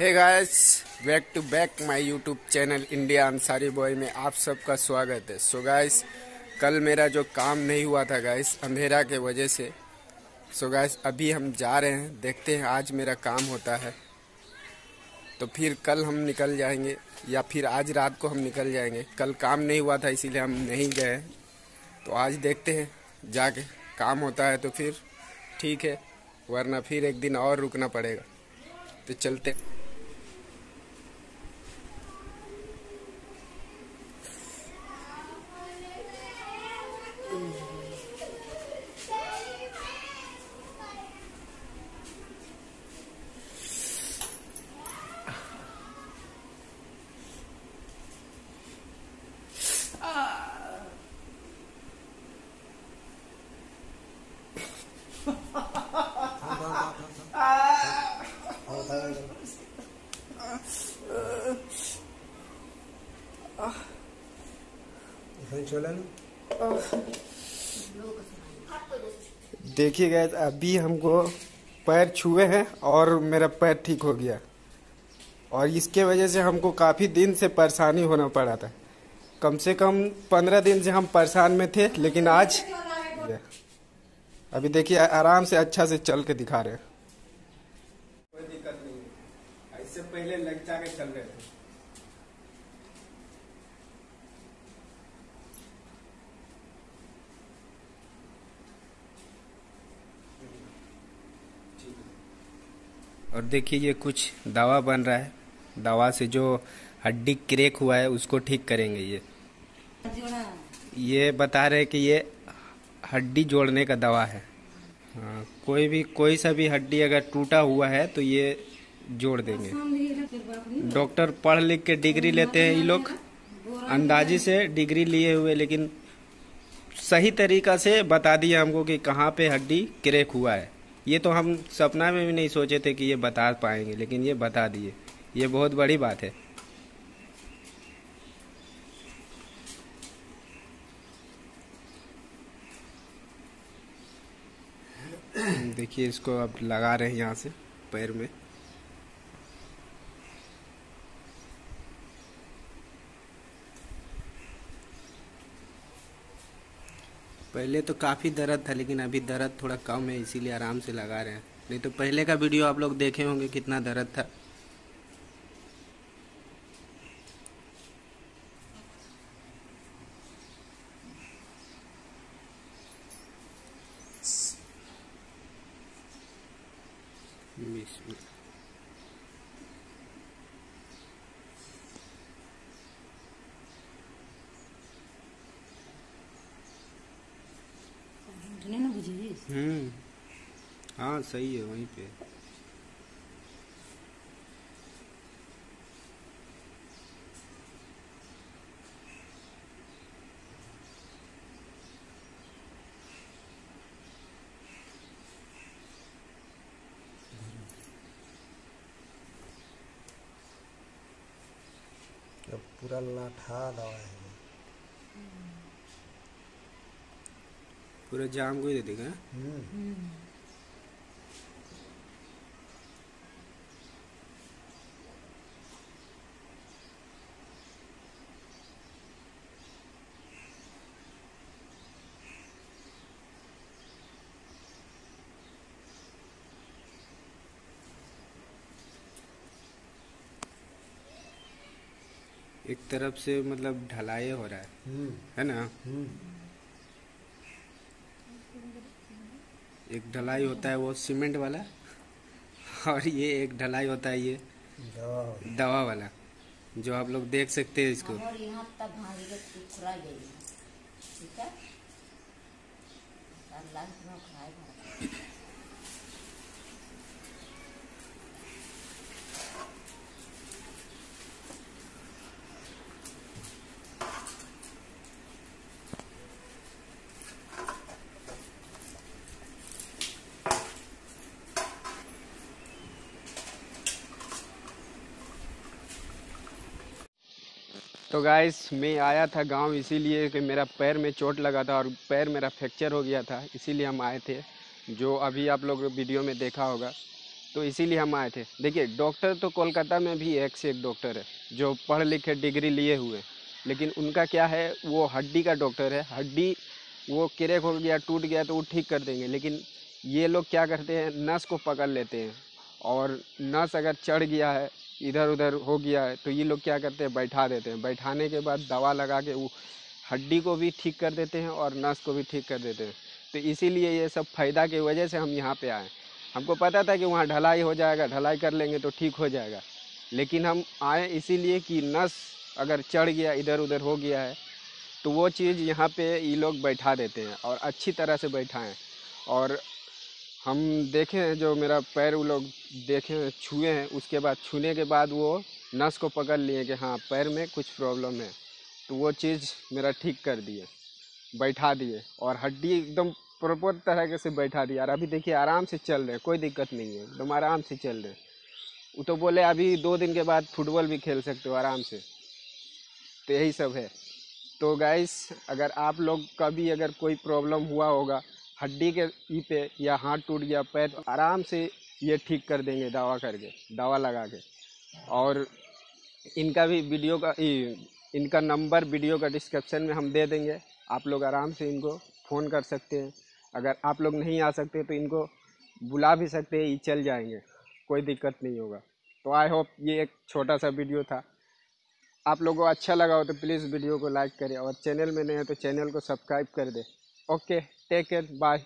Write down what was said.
Hey guys back to back my YouTube channel India Ansari boy में आप सबका स्वागत है। सो so गाइस कल मेरा जो काम नहीं हुआ था गाइस अंधेरा के वजह से। सो so गाइस अभी हम जा रहे हैं, देखते हैं आज मेरा काम होता है। तो फिर कल हम निकल जाएँगे, या फिर आज रात को हम निकल जाएँगे। कल काम नहीं हुआ था, इसीलिए हम नहीं गए तो आज देखते हैं, जाके काम होता है तो फिर ठीक है, वरना फिर एक दिन और रुकना पड़ेगा। तो चलते देखिए गए अभी हमको पैर छुए हैं और मेरा पैर ठीक हो गया। और इसके वजह से हमको काफ़ी दिन से परेशानी होना पड़ा था। कम से कम पंद्रह दिन से हम परेशान में थे लेकिन आज अभी देखिए आराम से अच्छा से चल के दिखा रहे हैं। कोई दिक्कत नहीं है। इससे पहले लग जाके चल रहे थे। और देखिए ये कुछ दवा बन रहा है। दवा से जो हड्डी क्रेक हुआ है उसको ठीक करेंगे ये। ये बता रहे कि ये हड्डी जोड़ने का दवा है। हाँ, कोई भी कोई सा भी हड्डी अगर टूटा हुआ है तो ये जोड़ देंगे। डॉक्टर पढ़ लिख के डिग्री लेते हैं ये लोग। अंदाजी से डिग्री लिए हुए लेकिन सही तरीका से बता दिया हमको कि कहाँ पे हड्डी क्रेक हुआ है। ये तो हम सपना में भी नहीं सोचे थे कि ये बता पाएँगे, लेकिन ये बता दिए। ये बहुत बड़ी बात है। देखिए, इसको अब लगा रहे हैं यहाँ से, पैर में। पहले तो काफ़ी दर्द था, लेकिन अभी दर्द थोड़ा कम है, इसीलिए आराम से लगा रहे हैं। नहीं तो पहले का वीडियो आप लोग देखे होंगे कितना दर्द था। हम्म। हाँ सही है वहीं पे। पूरा लाठा दवा है। पूरा जाम को ही दे देगा। एक तरफ़ से मतलब ढलाई हो रहा है। है ना? एक ढलाई होता है वो सीमेंट वाला, और ये एक ढलाई होता है ये दवा वाला। जो आप लोग देख सकते हैं इसको। ठीक है? तो गाइस मैं आया था गाँव इसीलिए कि मेरा पैर में चोट लगा था और पैर मेरा फ्रैक्चर हो गया था, इसीलिए हम आए थे, जो अभी आप लोग वीडियो में देखा होगा। तो इसीलिए हम आए थे। देखिए डॉक्टर तो कोलकाता में भी एक से एक डॉक्टर है, जो पढ़ लिखे डिग्री लिए हुए। लेकिन उनका क्या है, वो हड्डी का डॉक्टर है। हड्डी, वो क्रेक हो गया, टूट गया तो वो ठीक कर देंगे। लेकिन ये लोग क्या करते हैं नस को पकड़ लेते हैं। और नस अगर चढ़ गया है इधर उधर हो गया है तो ये लोग क्या करते हैं? बैठा देते हैं। बैठाने के बाद दवा लगा के वो हड्डी को भी ठीक कर देते हैं और नस को भी ठीक कर देते हैं। तो इसीलिए ये सब फ़ायदा की वजह से हम यहाँ पे आए हमको पता था कि वहाँ ढलाई हो जाएगा, ढलाई कर लेंगे तो ठीक हो जाएगा। लेकिन हम आए इसीलिए कि नस अगर चढ़ गया इधर उधर हो गया है तो वो चीज़ यहाँ पे ये लोग बैठा देते हैं और अच्छी तरह से बैठाएँ। और हम देखे हैं, जो मेरा पैर वो लोग देखे हैं, छुए हैं, उसके बाद, छूने के बाद वो नस को पकड़ लिए कि हाँ पैर में कुछ प्रॉब्लम है। तो वो चीज़ मेरा ठीक कर दिए, बैठा दिए और हड्डी एकदम प्रॉपर तरह से बैठा दिया। और अभी देखिए, आराम से चल रहे कोई दिक्कत नहीं है, एकदम आराम से चल रहे वो तो बोले, अभी दो दिन के बाद फुटबॉल भी खेल सकते हो आराम से। तो यही सब है। तो गाइस अगर आप लोग का भी अगर कोई प्रॉब्लम हुआ होगा हड्डी के ई पे या हाथ टूट गया, पैर, आराम से ये ठीक कर देंगे दवा करके, दवा लगा के। और इनका भी वीडियो का इनका नंबर वीडियो का डिस्क्रिप्शन में हम दे देंगे। आप लोग आराम से इनको फ़ोन कर सकते हैं। अगर आप लोग नहीं आ सकते तो इनको बुला भी सकते हैं ये चल जाएँगे। कोई दिक्कत नहीं होगा। तो आई होप ये एक छोटा सा वीडियो था। आप लोगों को अच्छा लगा हो तो प्लीज़ वीडियो को लाइक करें। और चैनल में नहीं है तो चैनल को सब्सक्राइब कर दें। ओके। taken by